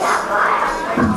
Yeah.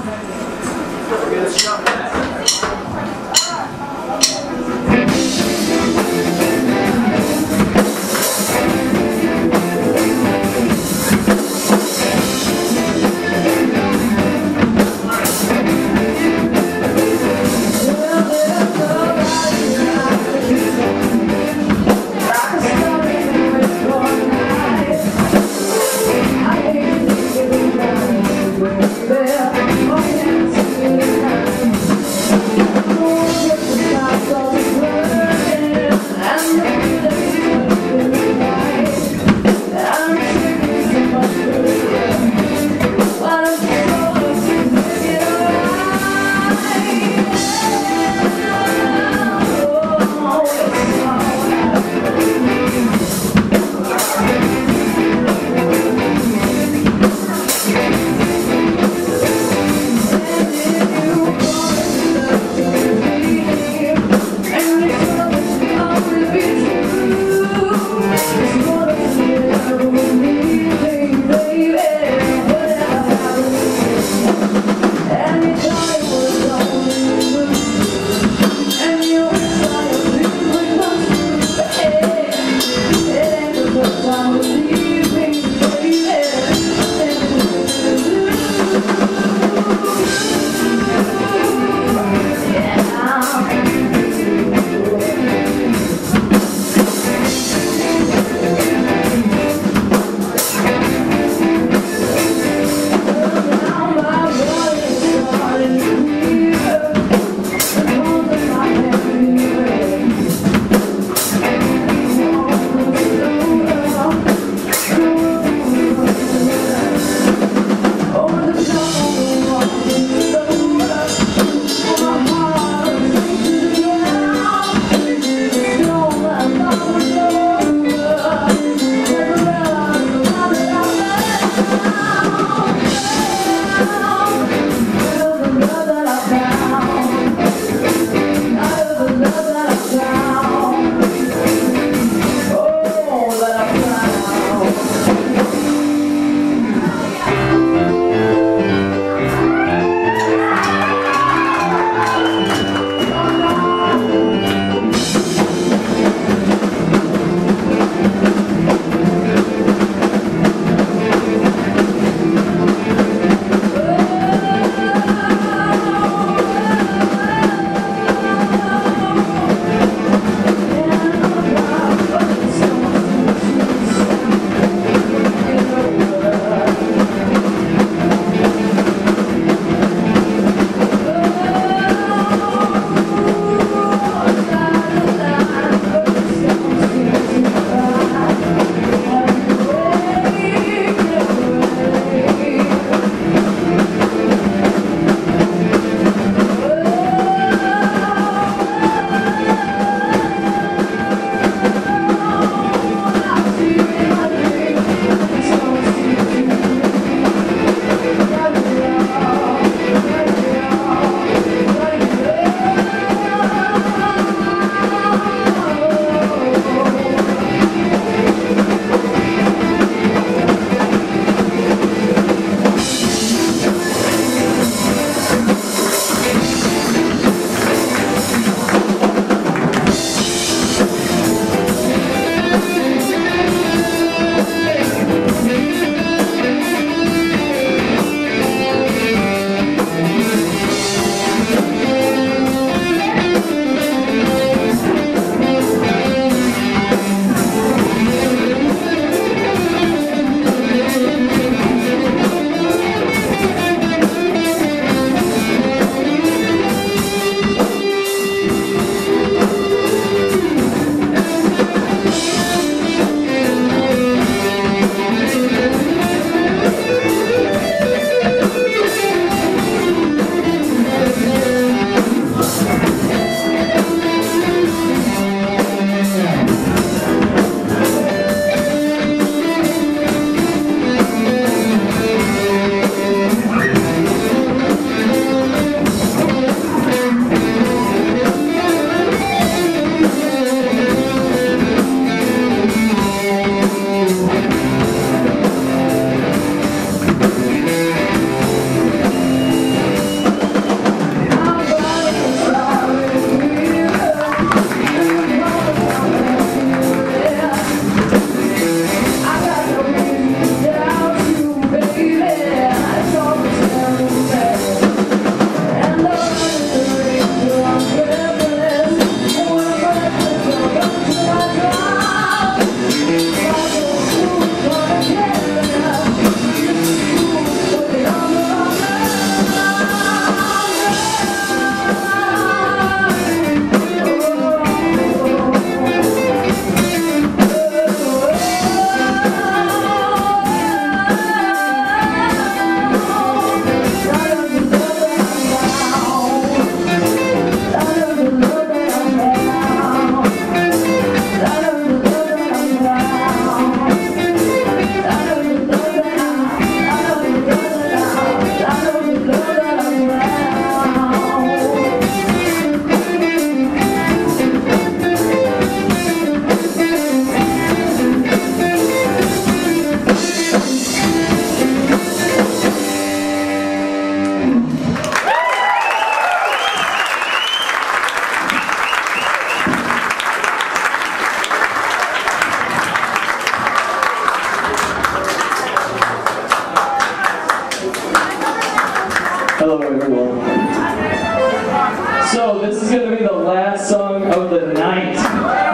Hello, everyone. So this is going to be the last song of the night.